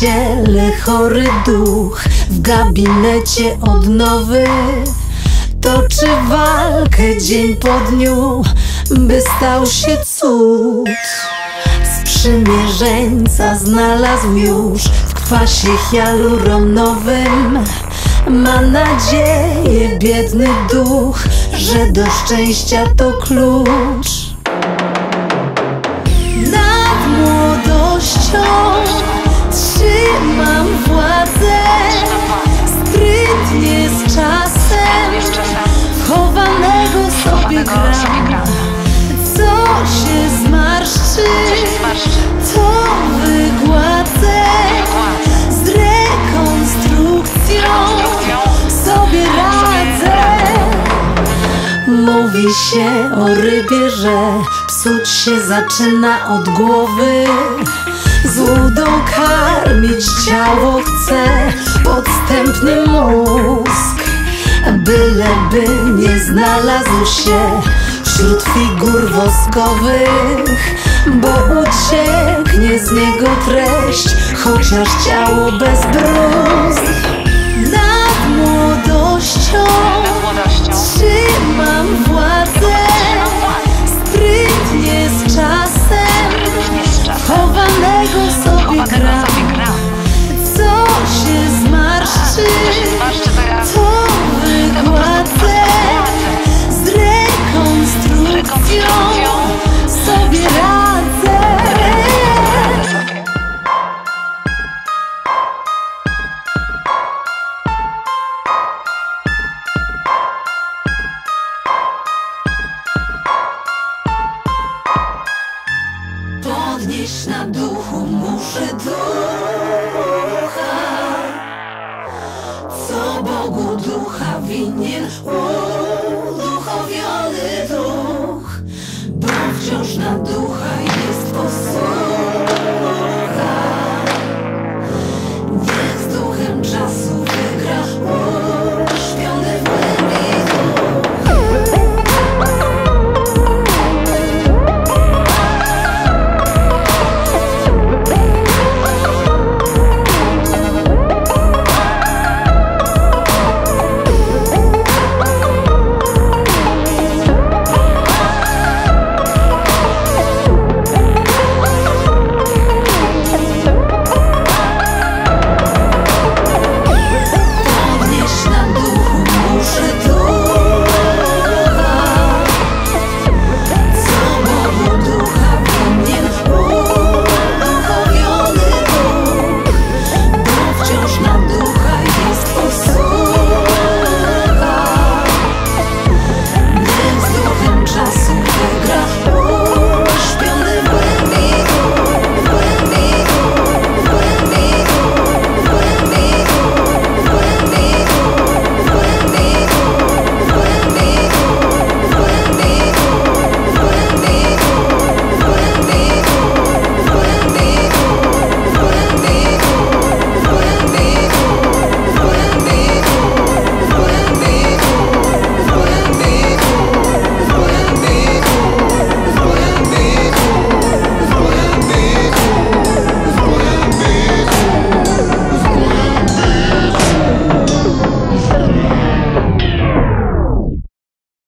ciele chory duch w gabinecie odnowy. Toczy walkę dzień po dniu, by stał się cud. Sprzymierzeńca znalazł już w kwasie hialuronowym Ma nadzieję biedny duch, że do szczęścia to klucz Się o rybie, że psuć się zaczyna od głowy. Złudą karmić ciało chce podstępny mózg Byleby nie znalazł się wśród figur woskowych Bo ucieknie z niego treść, chociaż ciało bez Podnieś na duchu muszę ducha. Co Bogu ducha winien? Uduchowiony duch. Bo wciąż na ducha